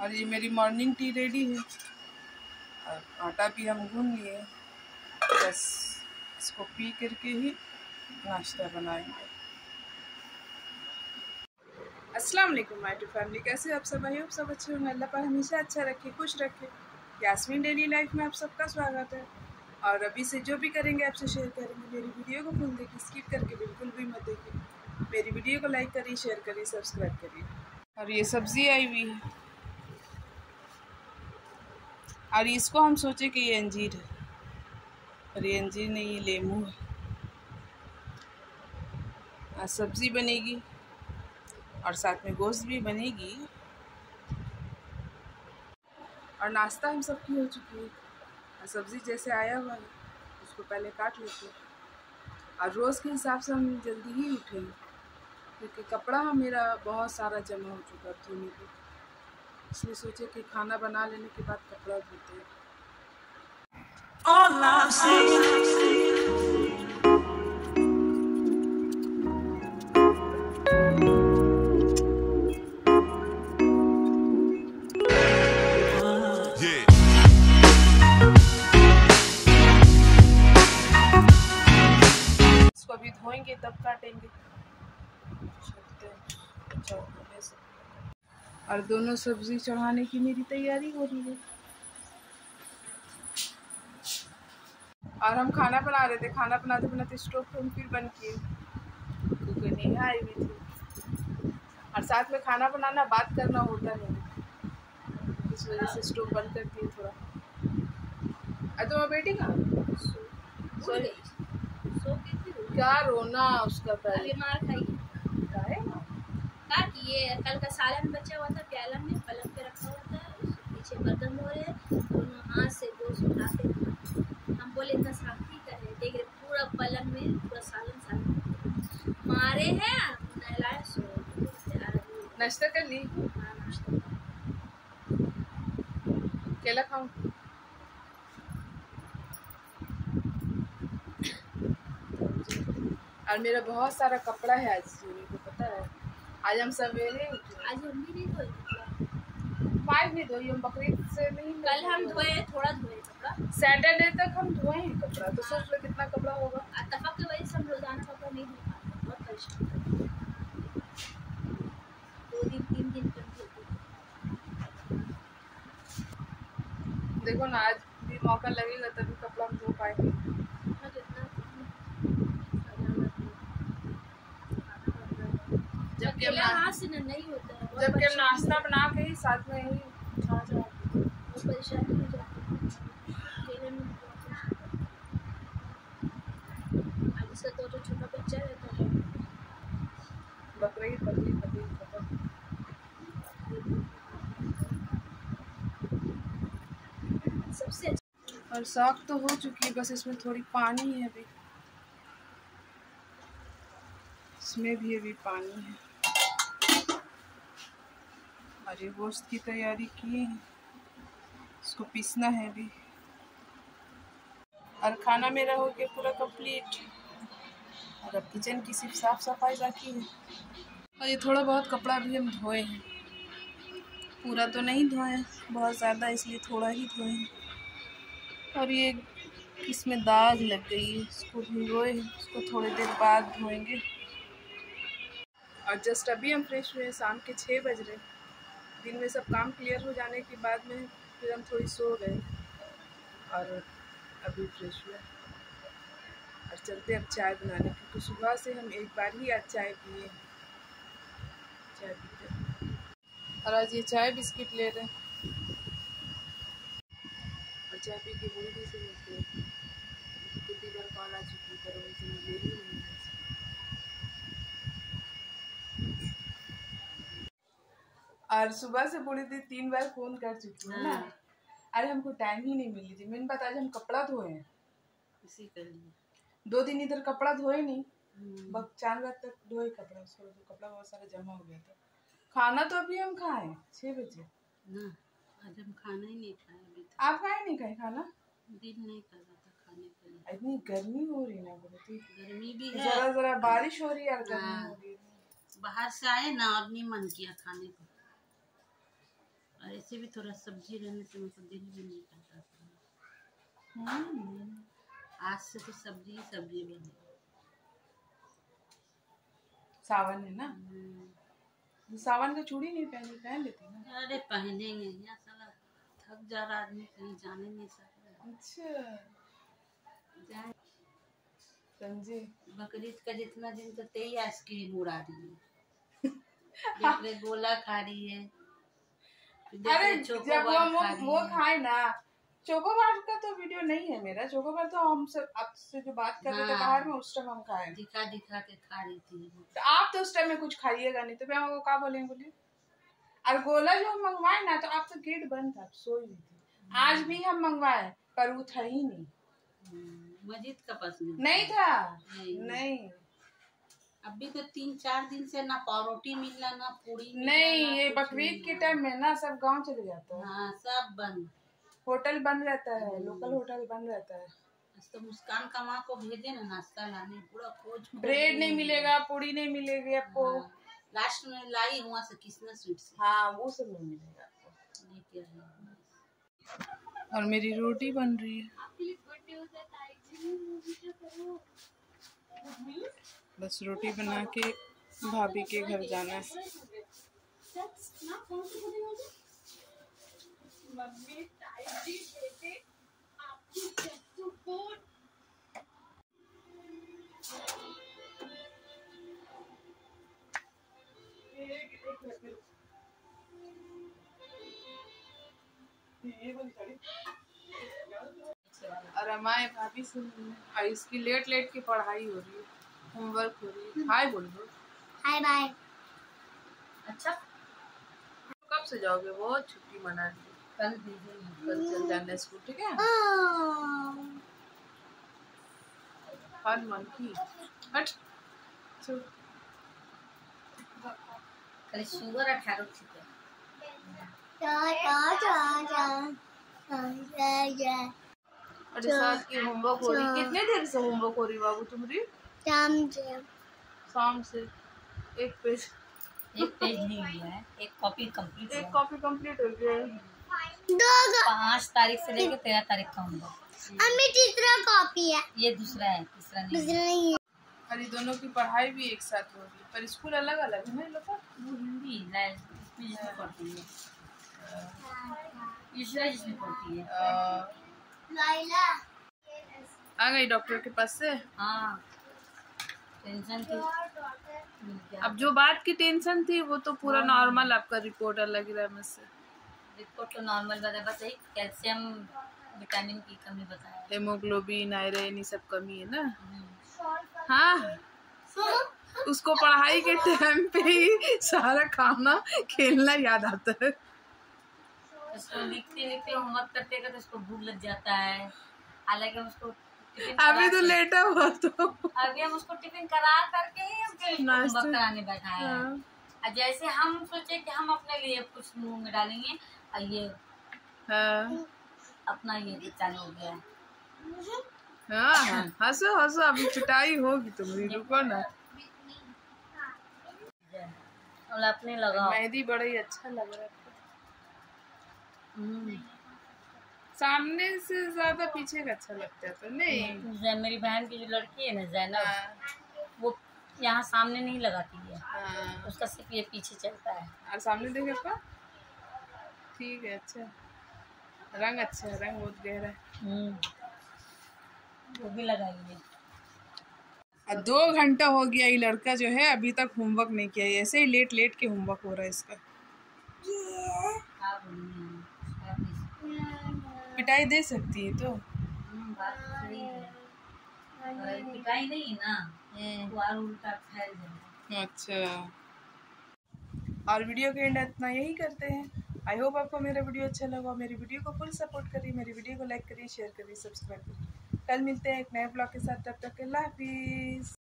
और ये मेरी मॉर्निंग टी रेडी है। और आटा भी हम गूंद लिए। बस इसको पी करके ही नाश्ता बनाएँगे। अस्सलाम वालेकुम माय टू फैमिली कैसे आप सब? आई आप सब अच्छे होंगे। अल्लाह पर हमेशा अच्छा रखे, खुश रखे। यास्मीन डेली लाइफ में आप सबका स्वागत है। और अभी से जो भी करेंगे, आपसे शेयर करेंगे। मेरी वीडियो को फुल देखिए स्किप करके बिल्कुल भी मत देखिए। मेरी वीडियो को लाइक करिए शेयर करिए सब्सक्राइब करिए। और ये सब्ज़ी आई हुई है। और इसको हम सोचे कि ये अंजीर है। और ये अंजीर नहीं, ये लेमू है। आज सब्ज़ी बनेगी और साथ में गोश्त भी बनेगी। और नाश्ता हम सबकी हो चुकी है। और सब्ज़ी जैसे आया हुआ है, उसको पहले काट लेते हैं। और रोज़ के हिसाब से हम जल्दी ही उठेंगे, क्योंकि कपड़ा मेरा बहुत सारा जमा हो चुका है धोने के इसलिए सोचे कि खाना बना लेने के बाद कपड़ा धोते हैं। All. इसको अभी धोएँगे तब काटेंगे चलते हैं। अच्छा, ऐसे। और दोनों सब्ज़ी चढ़ाने की मेरी तैयारी हो रही है। और हम खाना बना रहे थे खाना बनाते बनाते स्टोव को हम फिर बंद किए। क्योंकि नेहा आई हुई थी। और साथ में खाना बनाना बात करना होता नहीं इस वजह से स्टोव बंद कर दिए थोड़ा। अरे तुम्हारा बेटी कहाँ सॉरी सो क्या रोना उसका पहले मार खाई? का किए कल का सालन बचा हुआ था प्याला में पलंग पे रखा हुआ था पीछे बर्तन धो रहे दोनों हाथ से गोश्त उठाते हम बोले इतना का है देख रहे पूरा पलंग में पूरा सालन सालन मारे हैं नहलाए सो नाश्ता कर ली? केला खाऊं? और मेरा बहुत सारा कपड़ा है आज को है आज हम सवेरे आज हम भी नहीं धोए फाइव नहीं धोई? हम बकरीद से नहीं कल हम धोए थोड़ा धोए कपड़ा। सैटरडे तक हम धोए हैं कपड़ा तो सोच लो कितना कपड़ा होगा। अतफक की वजह से हम रोज़ाना कपड़ा नहीं धो पाते बहुत परेशान दो दिन तीन दिन तक देखो ना आज भी मौका लगेगा तभी कपड़ा हम धो पाएँगे मैं कितना जबकि हम नहीं होता है जबकि हम नाश्ता बना के ही साथ में ही खा परेशानी हो जाती इसका तो छोटा बच्चा रहता है। बकरीद बकरीद बकरीद सबसे अच्छा और साग तो हो चुकी है बस इसमें थोड़ी पानी है अभी। इसमें भी अभी पानी है। और ये गोश्त की तैयारी की हैं। इसको पीसना है अभी। और खाना मेरा हो गया पूरा कंप्लीट और अब किचन की सिर्फ़ साफ़ सफ़ाई बाकी है। और ये थोड़ा बहुत कपड़ा भी हम धोए हैं। पूरा तो नहीं धोए बहुत ज़्यादा इसलिए थोड़ा ही धोए हैं। और ये इसमें दाग लग गई है इसको भिगोए हैं, इसको थोड़ी देर बाद धोएँगे। और जस्ट अभी हम फ्रेश हुए हैं, शाम के छः बज रहे दिन में सब काम क्लियर हो जाने के बाद में फिर हम थोड़ी सो गए। और अभी फ्रेश हुए। और चलते अब चाय बनाने क्योंकि सुबह से हम एक बार ही आज चाय पिए चाय पीते। और आज ये चाय बिस्किट ले रहे हैं। और चाय पी के बूंदी से निकले कितनी बार कॉल आ चुकी पर उनसे मिले ही नहीं और सुबह से बूढ़ी दी तीन बार फ़ोन कर चुकी है ना। अरे हमको टाइम ही नहीं मिली थी। मैंने बताया आज हम कपड़ा धोए हैं। इसी दो दिन इधर कपड़ा धोए नहीं। बस चार रात तक धोए कपड़ा उसको तो कपड़ा बहुत सारा जमा हो गया था। खाना तो अभी हम खाए छः बजे। आज हम खाना ही नहीं खाए अभी आप खाए नहीं खाए खाना? दिल नहीं कर रहा था खाने के लिए। इतनी गर्मी हो रही ना बहुत ही। गर्मी भी है। जरा जरा बारिश हो रही है और गर्मी हाँ। हो रही है। बाहर से आए ना और नहीं मन किया खाने को। और ऐसे भी थोड़ा सब्ज़ी रहने से मतलब दिल भी नहीं करता था हम्म, आज से तो सब्ज़ी ही सब्ज़ी बनी। सावन है ना? सावन का चूड़ी नहीं पहनी पहन लेती ना? अरे पहनेंगे यहाँ साला थक जा रहा आदमी कहीं जाने नहीं सकता। अच्छा। समझे बकरीद का जितना दिन तो तेई आइसक्रीम उड़ा रही है। गोला खा रही है। अरे जब वो वो, वो खाए ना चोकोबार का तो वीडियो नहीं है मेरा। चोकोबार तो हम सब आपसे जो बात कर रहे थे हाँ। बाहर में उस टाइम हम खाए। दिखा दिखा के खा रही थी तो आप तो उस टाइम में कुछ खाइएगा नहीं। तो फिर हम वो क्या बोलेंगे बोलिए? और गोला जो हम मंगवाए ना तो आप तो गेट बंद था आप सोई हुई थी। आज भी हम मंगवाए पर वो था ही नहीं। हम्म, मस्जिद का पास में नहीं था? नहीं। अभी तो तीन चार दिन से ना पावरोटी मिलना ना पूरी नहीं ना ये बकरीद के टाइम में ना सब गाँव चले जाते हैं। हाँ सब बंद। होटल बंद रहता है लोकल होटल बंद रहता है। तो मुस्कान का माँ को भेजे ना नाश्ता लाने पूरा खोज ब्रेड नहीं मिलेगा पूरी नहीं मिलेगी आपको। हाँ, लास्ट में लाई वहाँ से किसना स्वीट से। हाँ वो सब नहीं मिलेगा आपको। और मेरी रोटी बन रही है। बस रोटी बना के भाभी के घर जाना है। और हमारे भाभी से इसकी लेट लेट की पढ़ाई हो रही है। होमवर्क हो रही है। हाय बोल दो हाय बाय अच्छा? कब से जाओगे? बहुत छुट्टी मना है। कल भेजेंगे कल चल जाना स्कूल ठीक है? फन मन की। हट। चल। कल शुगर अठारह थी तो। और इस साल की होमवर्क हो रही। कितने देर से होमवर्क हो रही बाबू तुम्हारी शाम से शाम से एक पेज एक पेज नहीं हुआ है एक कॉपी कंप्लीट एक कॉपी कंप्लीट हो गया है. है। पाँच तारीख से लेकर तेरह तारीख का होगा। तीसरा कॉपी है. ये दूसरा है तीसरा नहीं है। दूसरा नहीं है. और ये दोनों की पढ़ाई भी एक साथ हो रही है पर स्कूल अलग अलग है ना लोग वो हिंदी इसमें जिसमें पढ़ती है। जिसमें पढ़ती है। लाइला आ गई डॉक्टर के पास से? हाँ। टेंशन थी। अब जो बात की टेंशन थी वो तो पूरा नॉर्मल आपका रिपोर्ट अलग ही रहा मुझसे। रिपोर्ट तो नॉर्मल बताया बस यही कैल्शियम विटामिन की कमी बताया। हेमोग्लोबिन आयरन ये सब कमी है ना? हम्म। हाँ। उसको पढ़ाई के टाइम पे ही सारा खाना खेलना याद आता है। उसको लिखते लिखते होमवर्क करते करते उसको भूख लग जाता है। हालाँकि उसको अभी तो लेटा हुआ तो। अभी हम उसको टिफ़िन करा करके ही नाश्ता। कराने बैठाए हैं। हाँ, और जैसे हम सोचे कि हम अपने लिए कुछ मुँह में डालेंगे और ये हाँ, अपना ये चालू हो गया। है हाँ, हंसो हंसो अभी पिटाई होगी तुम्हारी रुको ना। अपने लगाओ। मेहंदी बड़ा ही अच्छा लग रहा है। हम्म। सामने से ज़्यादा पीछे का अच्छा लगता है तो नहीं। मेरी बहन की जो लड़की है ना जैनब हाँ, वो यहाँ सामने नहीं लगाती है। हाँ। उसका सिर्फ़ ये पीछे चलता है। और सामने देखे पा ठीक है अच्छा। रंग अच्छा है रंग बहुत गहरा है। हम्म। वो भी लगाइए और दो घंटा हो गया ये लड़का जो है अभी तक होमवर्क नहीं किया ऐसे ही लेट लेट के होमवर्क हो रहा है इसका क्या बोलूँ मैं? क्या बोलूँ? पिटाई दे सकती है तो। हम्म, बात तो सही है। और पिटाई नहीं ना? उल्टा फैल जाएगा अच्छा। और वीडियो के एंड इतना यही करते हैं। आई होप आपको मेरा वीडियो अच्छा लगा। मेरी वीडियो को फुल सपोर्ट करिए। मेरी वीडियो को लाइक करिए शेयर करिए सब्सक्राइब करिए। कल मिलते हैं एक नए ब्लॉग के साथ। तब तक के हाफिज़।